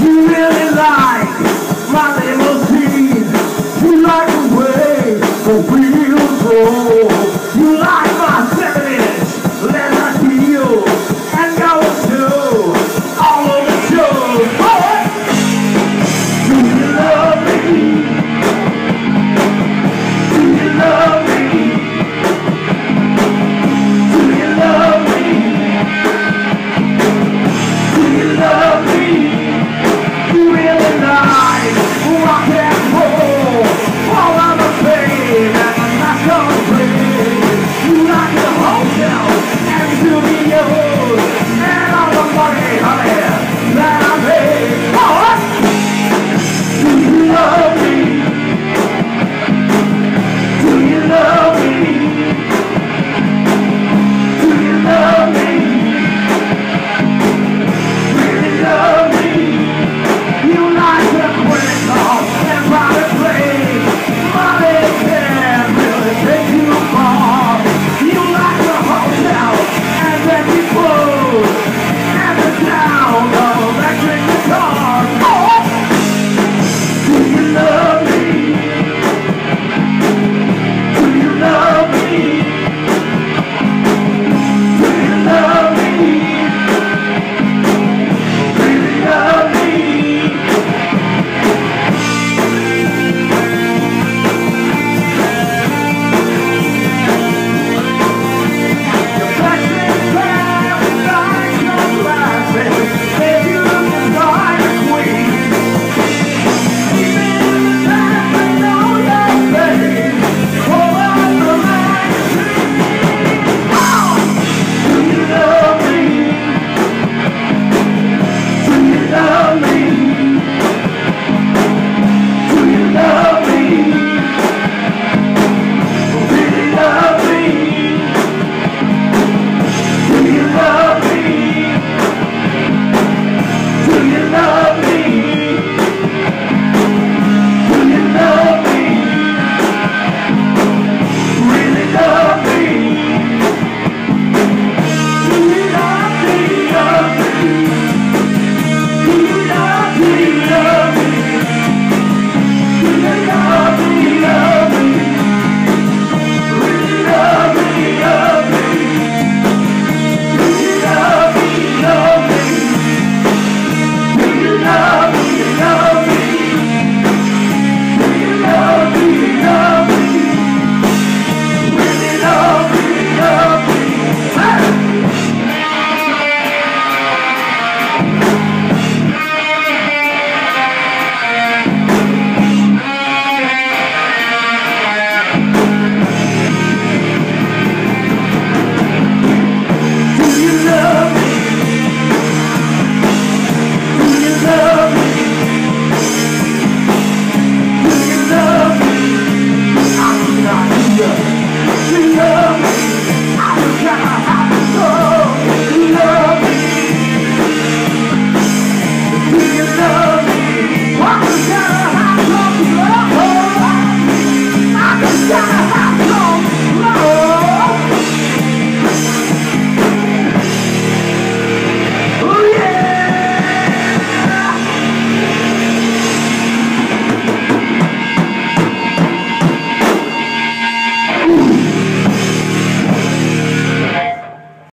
You really like my limousine. You like the way the wheels roll.